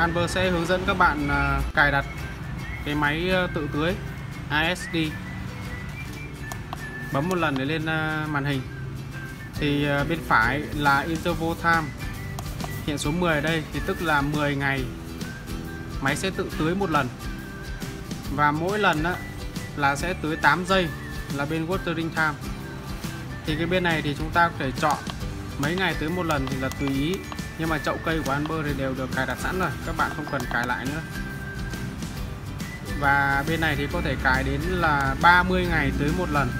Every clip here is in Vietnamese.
Anber sẽ hướng dẫn các bạn à, cài đặt cái máy à, tự tưới ASD bấm một lần để lên à, màn hình. Thì bên phải là interval time. Hiện số 10 ở đây, thì tức là 10 ngày. Máy sẽ tự tưới một lần. Và mỗi lần đó là sẽ tưới 8 giây là bên watering time. Thì cái bên này thì chúng ta có thể chọn mấy ngày tưới một lần thì là tùy ý nhưng mà chậu cây của Amber thì đều được cài đặt sẵn rồi các bạn không cần cài lại nữa. Và bên này thì có thể cài đến là 30 ngày tưới một lần.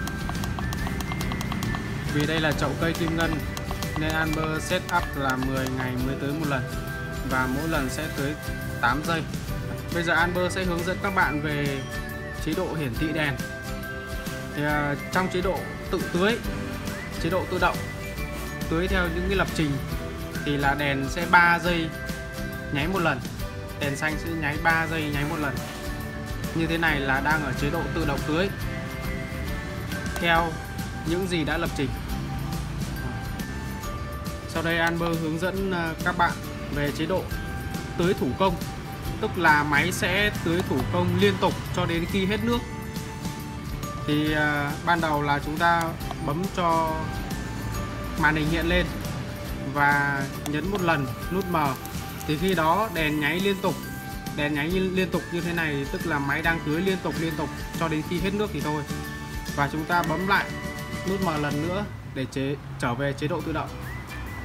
Vì đây là chậu cây kim ngân nên Amber set up là 10 ngày mới tưới một lần và mỗi lần sẽ tưới 8 giây. Bây giờ Amber sẽ hướng dẫn các bạn về chế độ hiển thị đèn. Thì, à, trong chế độ tự tưới chế độ tự động tưới theo những cái lập trình thì là đèn sẽ 3 giây nháy một lần. Đèn xanh sẽ nháy 3 giây nháy một lần. Như thế này là đang ở chế độ tự động tưới. Theo những gì đã lập trình. Sau đây Amber hướng dẫn à, các bạn về chế độ tưới thủ công. Tức là máy sẽ tưới thủ công liên tục cho đến khi hết nước. Thì uh, ban đầu là chúng ta bấm cho màn hình hiện lên và nhấn một lần nút M thì khi đó đèn nháy liên tục đèn nháy liên tục như thế này tức là máy đang tưới liên tục liên tục cho đến khi hết nước thì thôi. Và chúng ta bấm lại nút M lần nữa để chế trở về chế độ tự động.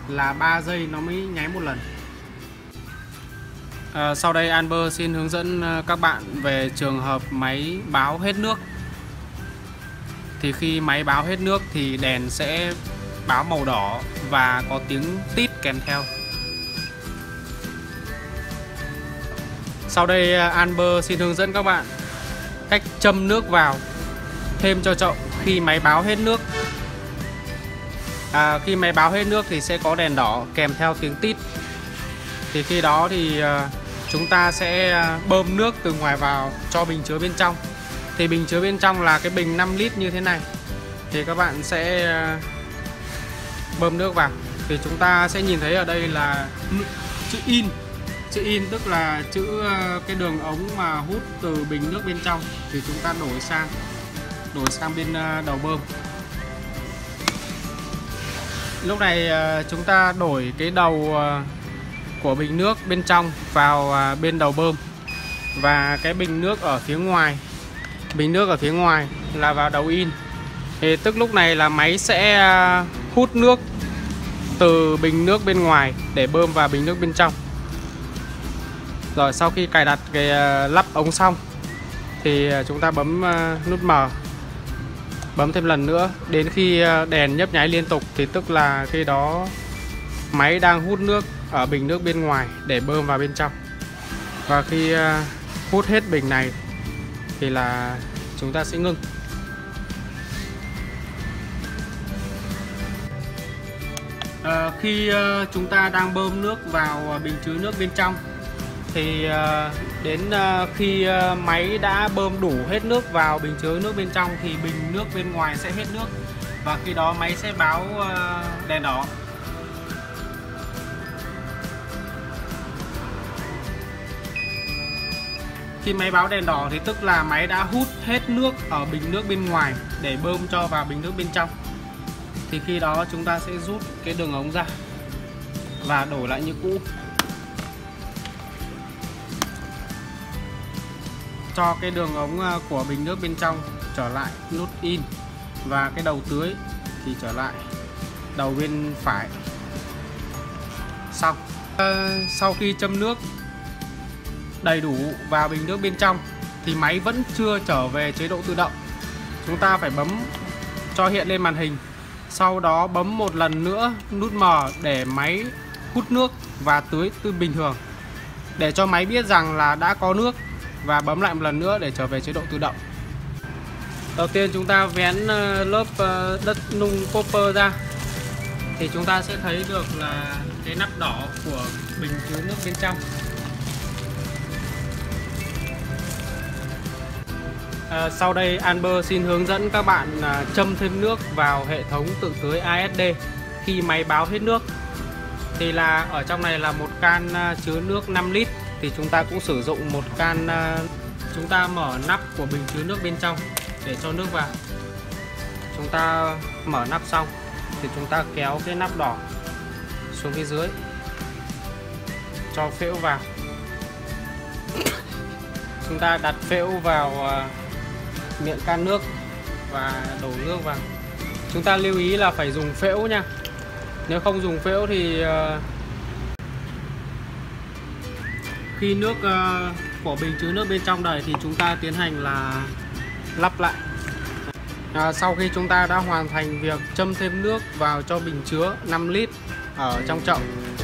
Là 3 giây nó mới nháy một lần. À, sau đây Amber xin hướng dẫn à, các bạn về trường hợp máy báo hết nước. Thì khi máy báo hết nước thì đèn sẽ báo màu đỏ và có tiếng tít kèm theo. Sau đây à, Amber xin hướng dẫn các bạn cách châm nước vào thêm cho chậu khi máy báo hết nước. À, khi máy báo hết nước thì sẽ có đèn đỏ kèm theo tiếng tít. Thì khi đó thì à, chúng ta sẽ à, bơm nước từ ngoài vào cho bình chứa bên trong. Thì bình chứa bên trong là cái bình 5 lít như thế này. Thì các bạn sẽ bơm nước vào. Thì chúng ta sẽ nhìn thấy ở đây là chữ in. Chữ in tức là chữ ờ, cái đường ống mà hút từ bình nước bên trong. Thì chúng ta đổi sang đổi sang bên ờ, đầu bơm. Lúc này ờ, chúng ta đổi cái đầu của bình nước bên trong vào bên đầu bơm. Và cái bình nước ở phía ngoài, bình nước ở phía ngoài là vào đầu in. Thì tức lúc này là máy sẽ hút nước từ bình nước bên ngoài để bơm vào bình nước bên trong. Rồi sau khi cài đặt cái ờ, lắp ống xong thì ờ, chúng ta bấm ờ, nút mở, bấm thêm lần nữa đến khi đèn nhấp nháy liên tục thì tức là khi đó máy đang hút nước ở bình nước bên ngoài để bơm vào bên trong. Và khi hút hết bình này thì là chúng ta sẽ ngưng. À, khi à, chúng ta đang bơm nước vào ờ, bình chứa nước bên trong thì à, đến à, khi à, máy đã bơm đủ hết nước vào bình chứa nước bên trong thì bình nước bên ngoài sẽ hết nước và khi đó máy sẽ báo à, đèn đỏ. Khi máy báo đèn đỏ thì tức là máy đã hút hết nước ở bình nước bên ngoài để bơm cho vào bình nước bên trong thì khi đó chúng ta sẽ rút cái đường ống ra và đổi lại như cũ. Cho cái đường ống à, của bình nước bên trong trở lại, nút in. Và cái đầu tưới thì trở lại, đầu bên phải. Xong. Ờ, sau khi châm nước đầy đủ vào bình nước bên trong thì máy vẫn chưa trở về chế độ tự động. Chúng ta phải bấm cho hiện lên màn hình sau đó bấm một lần nữa, nút mở để máy hút nước và tưới từ bình thường. Để cho máy biết rằng là đã có nước và bấm lại một lần nữa để trở về chế độ tự động. Đầu tiên chúng ta vén ờ, lớp ờ, đất nung copper ra. Thì chúng ta sẽ thấy được là cái nắp đỏ của bình chứa nước bên trong. À, sau đây Amber xin hướng dẫn các bạn à, châm thêm nước vào hệ thống tự tưới ASD khi máy báo hết nước. Thì là ở trong này là một can à, chứa nước 5 lít thì chúng ta cũng sử dụng một can à, chúng ta mở nắp của bình chứa nước bên trong để cho nước vào. Chúng ta mở nắp xong thì chúng ta kéo cái nắp đỏ xuống phía dưới cho phễu vào. Chúng ta đặt phễu vào à, miệng can nước và đổ nước vào. Chúng ta lưu ý là phải dùng phễu nha. Nếu không dùng phễu thì ờ, khi nước ờ, của bình chứa nước bên trong đầy thì chúng ta tiến hành là lắp lại. À, sau khi chúng ta đã hoàn thành việc châm thêm nước vào cho bình chứa 5 lít ở trong chậu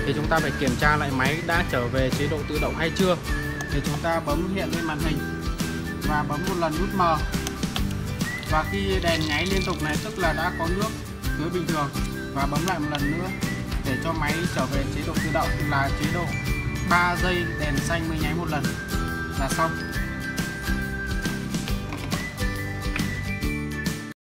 thì chúng ta phải kiểm tra lại máy đã trở về chế độ tự động hay chưa. Thì chúng ta bấm hiện lên màn hình và bấm một lần nút M và khi đèn nháy liên tục này, tức là đã có nước dưới bình thường và bấm lại một lần nữa để cho máy trở về chế độ tự động là chế độ 3 giây đèn xanh mới nháy một lần là xong.